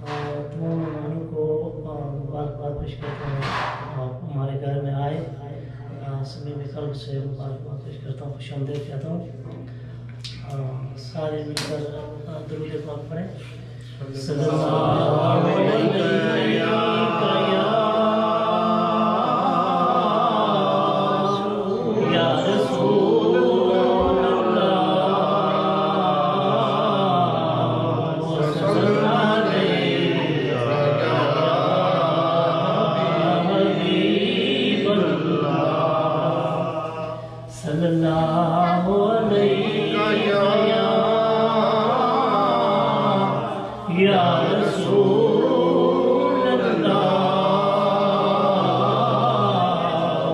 اور تمام مہمانوں کو مبارکباد پیش کرتا ہوں۔ آپ ہمارے گھر میں آئے سمی میں قلب سے مبارکباد پیش کرتا ہوں، خوش آمدید کہتا ہوں۔ سارے مل کر درود پاک پڑھیں۔ صلی اللہ علیہ وسلم۔ صلی اللہ علیہ یا رسول اللہ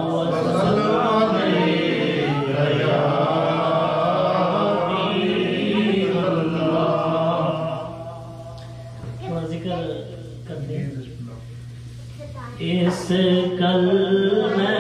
وسلم. علیہ یا حبیب اللہ تھوڑا ذکر کر دیں اس کل میں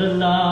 اللہ صلی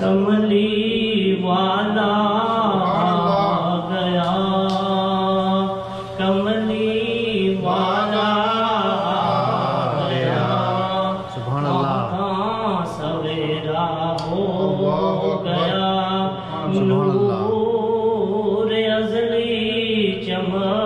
کملی والا آ گیا کملی والا آ گیا سبحان اللہ سویرا ہو گیا نور ازلی چمک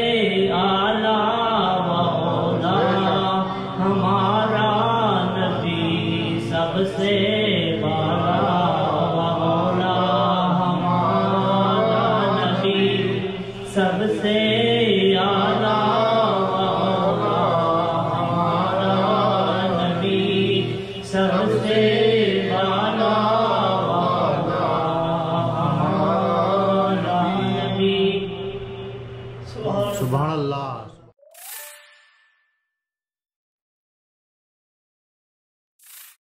سب سے یادہ ہمارا نبی سب سے بالا ہمارا نبی۔ سبحان اللہ۔